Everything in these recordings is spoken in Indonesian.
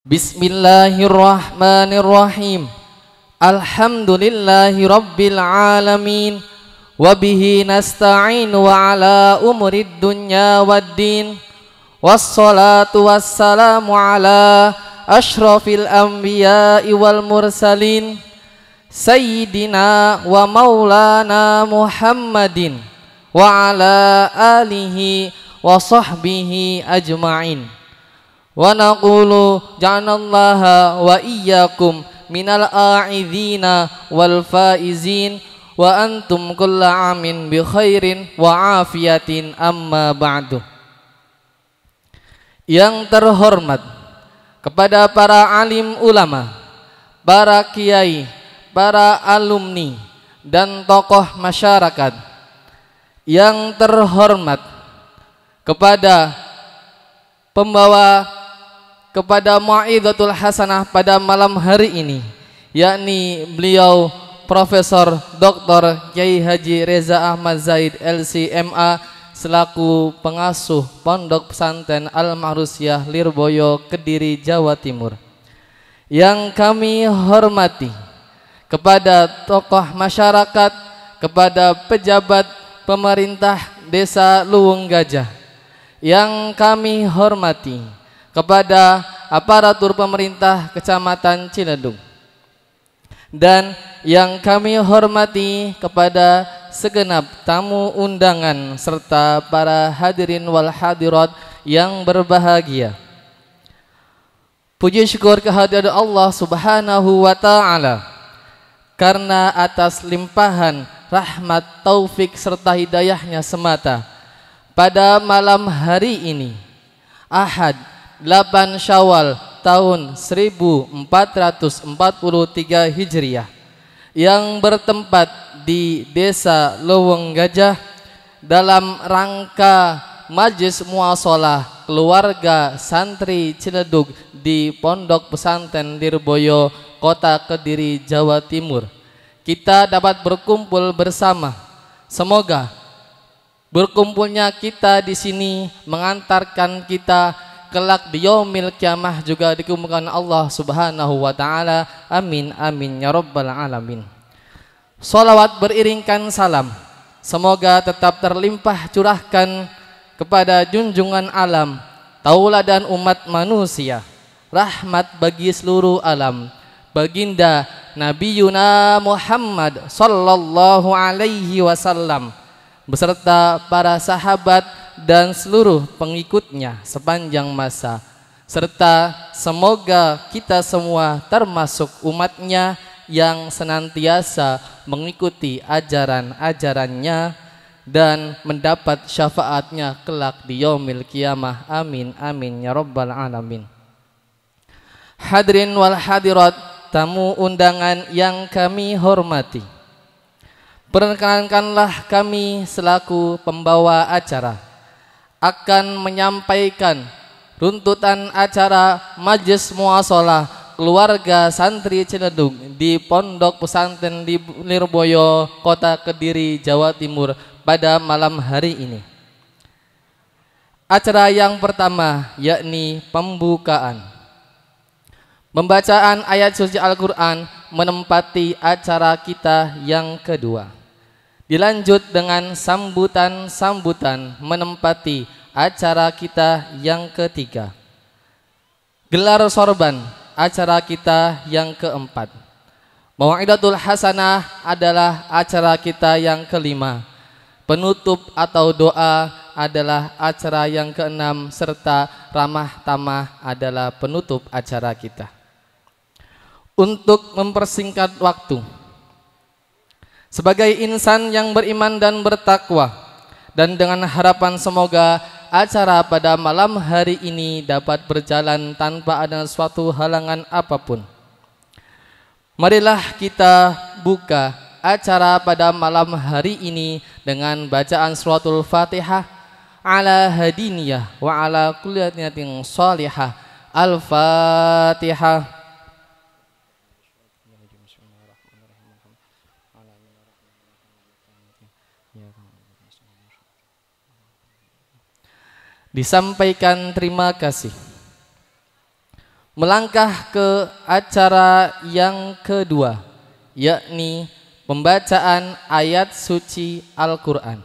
Bismillahirrahmanirrahim. Alhamdulillahi rabbil alamin. Wabihi nasta'in wa ala umurid dunya waddin Wassalatu wassalamu ala ashrafil anbiya'i wal mursalin. Sayyidina wa maulana Muhammadin Wa ala alihi wa sahbihi ajma'in wa naqulu ja'anallaha wa iyyakum minal a'idhina wal faizin wa antum kulla amin bi khairin wa afiyatin amma ba'du. Yang terhormat kepada para alim ulama para kiai para alumni dan tokoh masyarakat yang terhormat kepada pembawa kepada Mu'idhatul Hasanah pada malam hari ini yakni beliau Profesor Dr. Kiai Haji Reza Ahmad Zaid LCMA selaku pengasuh Pondok Pesantren Al Mahrusiyah Lirboyo Kediri Jawa Timur yang kami hormati kepada tokoh masyarakat kepada pejabat pemerintah Desa Luwung Gajah yang kami hormati kepada aparatur pemerintah Kecamatan Ciledug. Dan yang kami hormati kepada segenap tamu undangan serta para hadirin wal hadirat yang berbahagia. Puji syukur kehadiran Allah Subhanahu wa taala karena atas limpahan rahmat taufik serta hidayahnya semata pada malam hari ini Ahad 8 Syawal tahun 1443 Hijriah yang bertempat di Desa Lowong Gajah dalam rangka Majlis Muasalah Keluarga Santri Ciledug di Pondok Pesantren Lirboyo, Kota Kediri, Jawa Timur. Kita dapat berkumpul bersama. Semoga berkumpulnya kita di sini mengantarkan kita kelak di yaumil kiamah juga dikumpulkan Allah Subhanahu wa taala. Amin amin ya rabbal alamin. Salawat beriringkan salam. Semoga tetap terlimpah curahkan kepada junjungan alam, tauladan umat manusia, rahmat bagi seluruh alam. Baginda Nabi Yuna Muhammad sallallahu alaihi wasallam beserta para sahabat dan seluruh pengikutnya sepanjang masa. Serta semoga kita semua termasuk umatnya yang senantiasa mengikuti ajaran-ajarannya dan mendapat syafaatnya kelak di yaumil kiamah. Amin amin ya rabbal alamin. Hadirin wal hadirat tamu undangan yang kami hormati. Perkenankanlah kami selaku pembawa acara akan menyampaikan runtutan acara Majlis Muasalah keluarga santri Cenedung di Pondok Pesantren di Lirboyo, Kota Kediri, Jawa Timur pada malam hari ini. Acara yang pertama yakni pembukaan. Pembacaan ayat suci Al-Quran menempati acara kita yang kedua. Dilanjut dengan sambutan-sambutan menempati acara kita yang ketiga. Gelar sorban acara kita yang keempat. Mawa'idatul Hasanah adalah acara kita yang kelima. Penutup atau doa adalah acara yang keenam serta ramah tamah adalah penutup acara kita. Untuk mempersingkat waktu, sebagai insan yang beriman dan bertakwa dan dengan harapan semoga acara pada malam hari ini dapat berjalan tanpa ada suatu halangan apa pun. Marilah kita buka acara pada malam hari ini dengan bacaan suratul Fatihah ala hadiniyah wa ala kulliyatin salihah. Al-Fatihah. Disampaikan terima kasih. melangkah ke acara yang kedua yakni pembacaan ayat suci Al-Qur'an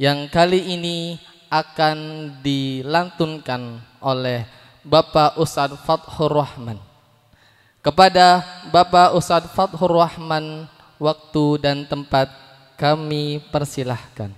yang kali ini akan dilantunkan oleh Bapak Ustadz Fathur Rahman kepada Bapak Ustadz Fathur Rahman waktu dan tempat kami persilahkan